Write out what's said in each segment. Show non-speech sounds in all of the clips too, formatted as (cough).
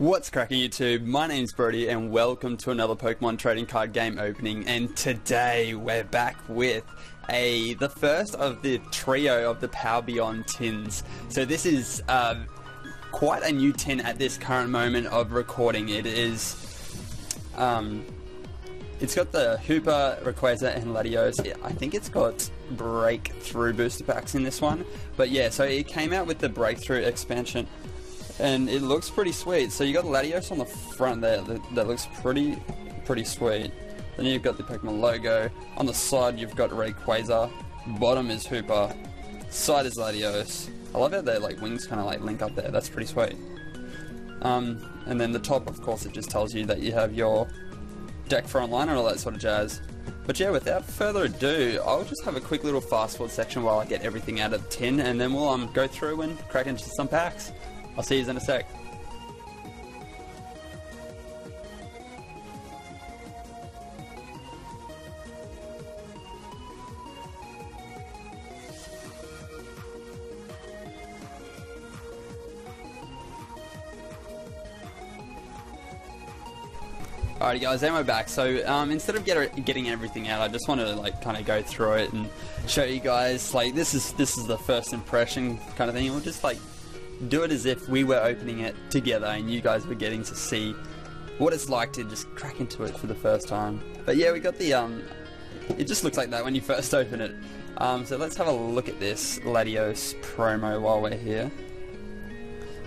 What's cracking YouTube? My name's Brody and welcome to another Pokemon trading card game opening and today we're back with a the first of the trio of the Power Beyond tins. So this is uh, quite a new tin at this current moment of recording. It is um, it's got the Hoopa, Rayquaza, and Latios. I think it's got breakthrough booster packs in this one. But yeah, so it came out with the breakthrough expansion and it looks pretty sweet. So you got Latios on the front there that, that, looks pretty pretty sweet. Then you've got the Pokemon logo. On the side you've got Rayquaza. Bottom is Hoopa. Side is Latios. I love how their like wings kind of like link up there. That's pretty sweet. Um, and then the top, of course, it just tells you that you have your deck for online and all that sort of jazz. But yeah, without further ado, I'll just have a quick little fast forward section while I get everything out of the tin, and then we'll um, go through and crack into some packs. I'll see you in a sec. Alrighty guys, we're back. So um, instead of get, getting everything out, I just want to like kind of go through it and show you guys like this is this is the first impression kind of thing. We'll just like do it as if we were opening it together and you guys were getting to see what it's like to just crack into it for the first time. But yeah, we got the, um, it just looks like that when you (laughs) first open it. Um, so let's have a look at this Latios promo while we're here.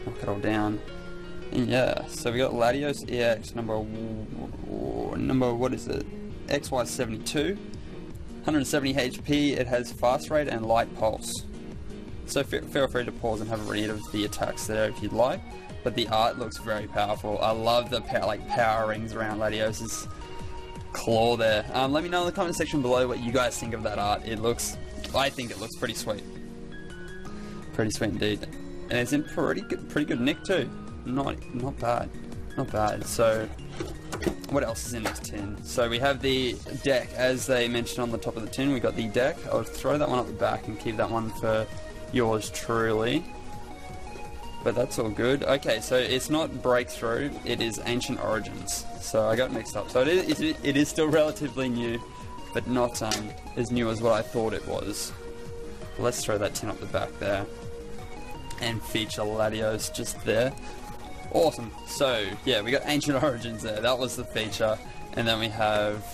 Knock it all down. And yeah, so we got Latios EX number, number, what is it? XY72. 170 HP, it has fast raid and light pulse. So feel free to pause and have a read of the attacks there if you'd like. But the art looks very powerful. I love the power, like power rings around Latios's claw there. Um, let me know in the comment section below what you guys think of that art. It looks, I think it looks pretty sweet. Pretty sweet indeed. And it's in pretty good, pretty good nick too. Not, not bad. Not bad. So, what else is in this tin? So we have the deck, as they mentioned on the top of the tin. We got the deck. I'll throw that one up the back and keep that one for yours truly. But that's all good. Okay, so it's not Breakthrough, it is Ancient Origins. So I got mixed up. So it is, it is still relatively new, but not um, as new as what I thought it was. Let's throw that tin up the back there. And feature Latios just there. Awesome. So, yeah, we got Ancient (laughs) Origins there. That was the feature. And then we have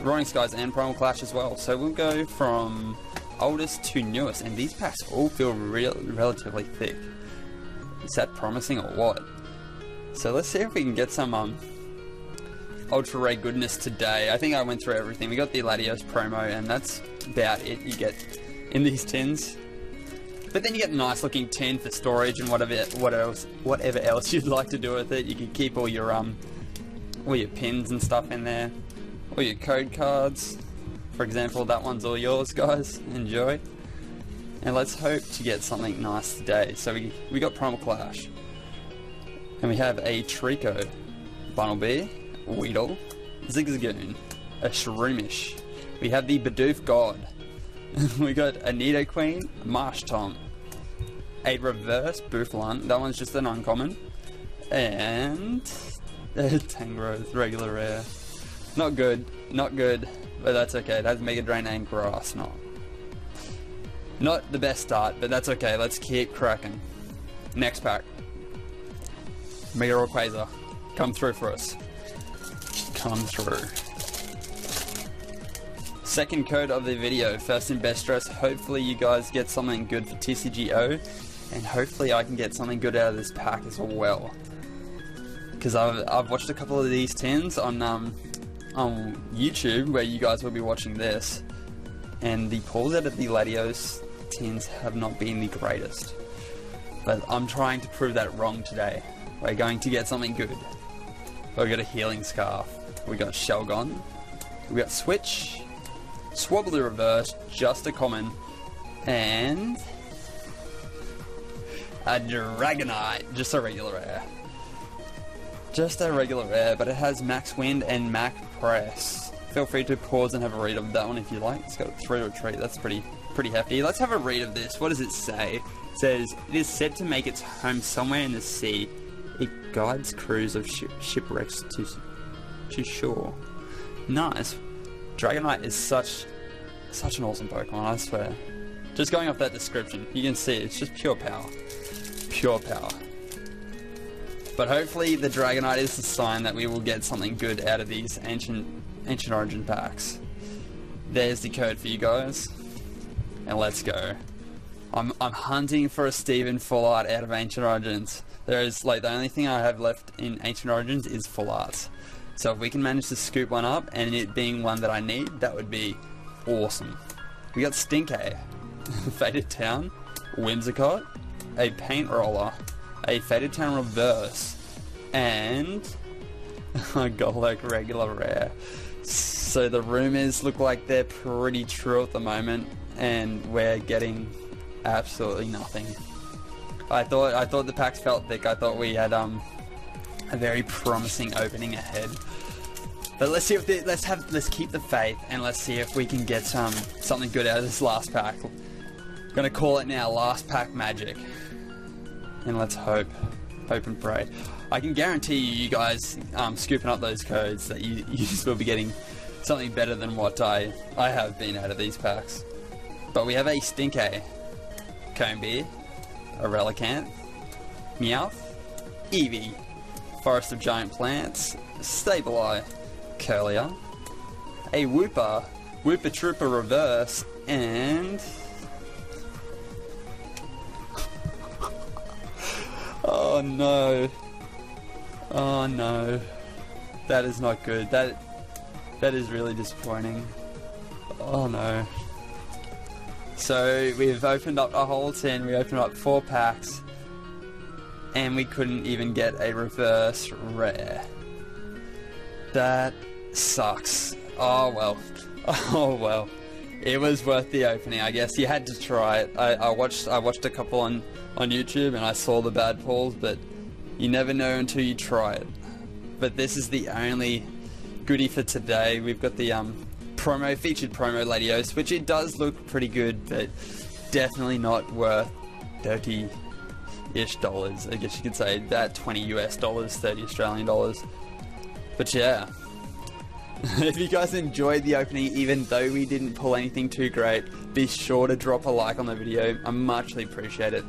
Roaring Skies and Primal Clash as well. So we'll go from oldest to newest, and these packs all feel real, relatively thick. Is that promising or what? So let's see if we can get some um, ultra rare goodness today. I think I went through everything. We got the Latios promo, and that's about it you get in these tins. But then you get a nice looking tin for storage and whatever what else whatever else (laughs) you'd like to do with it. You can keep all your um all your pins and stuff in there, all your code cards, for example, that one's all yours, guys. Enjoy. And let's hope to get something nice today. So we, we got Primal Clash. And we have a Treecko, Bunnelby, Weedle, Zigzagoon, a Shroomish. We have the Bidoof God. (laughs) we got a Nidoqueen, Marshtomp, a reverse Bouffalant, that one's just an uncommon, and (laughs) a Tangrowth, regular rare. Not good, not good. But that's okay. That's Mega Drain and Grass, not. Not the best start, but that's okay. Let's keep cracking. Next pack. Mega Rayquaza. Come through for us. Come through. Second code of the video, first and best dress. Hopefully you guys get something good for TCGO. And hopefully I can get something good out of this pack as well. Because I've, I've watched a couple of these tins on um, on YouTube where you guys will be watching this, and the pulls out of the Latios tins have not been the greatest. But I'm trying to prove that wrong today. We're going to get something good. We got a healing scarf. We got Shelgon. We got Switch. Swablu reverse, just a common. And a Dragonite, just a regular rare. Just a regular rare, but it has max wind and max press. Feel free to pause and have a read of that one if you like. It's got three retreat. That's pretty pretty hefty. Let's have a read of this. What does it say? It says, It is said to make its home somewhere in the sea. It guides crews of shi shipwrecks to to shore. Nice. Dragonite is such such an awesome Pokemon, I swear. Just going off that description, you can see it's just pure power. Pure power. But hopefully the Dragonite is the sign that we will get something good out of these ancient ancient origin packs. There's the code for you guys. And let's go. I'm I'm hunting for a Steven Full Art out of Ancient Origins. There is like the only thing I have left in Ancient Origins is Full Art. So if we can manage to scoop one up and it being one that I need, that would be awesome. We got Stunky, (laughs) Faded Town, Whimsicott, a Paint Roller, a Faded Town Reverse, and (laughs) a Golurk regular rare. So the rumors look like they're pretty true at the moment, and we're getting absolutely nothing. I thought I thought the packs felt thick. I thought we had um a very promising opening ahead. But let's see if the, let's have let's keep the faith and let's see if we can get um something good out of this last pack. Gonna call it now, last pack magic. And let's hope, hope and pray. I can guarantee you, you guys um, scooping up those codes that you (laughs) you will be getting something better than what I I have been out of these packs. But we have a Stunky, Combee, a Relicanth, Meowth, Eevee, Forest of Giant Plants, Sableye, Curlier, a Wooper, Wooper Trooper Reverse, and... oh no. Oh no. That is not good. That that is really disappointing. Oh no. So we've opened up a whole tin, we opened up four packs, and we couldn't even get a reverse rare. That sucks. Oh well. (laughs) Oh well. It was worth the opening, I guess. You had to try it. I, I watched I watched a couple on, on YouTube and I saw the bad pulls, but you never know until you try it. But this is the only goodie for today. We've got the um promo featured promo Latios, which it does look pretty good, but definitely not worth thirty ish dollars. I guess you could say that twenty US dollars, thirty Australian dollars. But yeah. (laughs) if you guys enjoyed the opening, even though we didn't pull anything too great, be sure to drop a like on the video. I muchly appreciate it.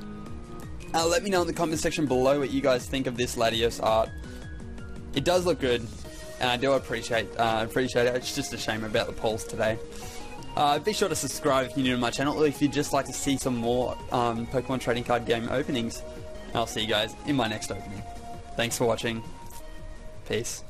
Uh, let me know in the comment section below what you guys think of this Latios art. It does look good and I do appreciate uh, appreciate it. It's just a shame about the polls today. Uh, be sure to subscribe if you're new to my channel, or if you'd just like to see some more um, Pokemon trading card game openings. I'll see you guys in my next opening. Thanks for watching. Peace.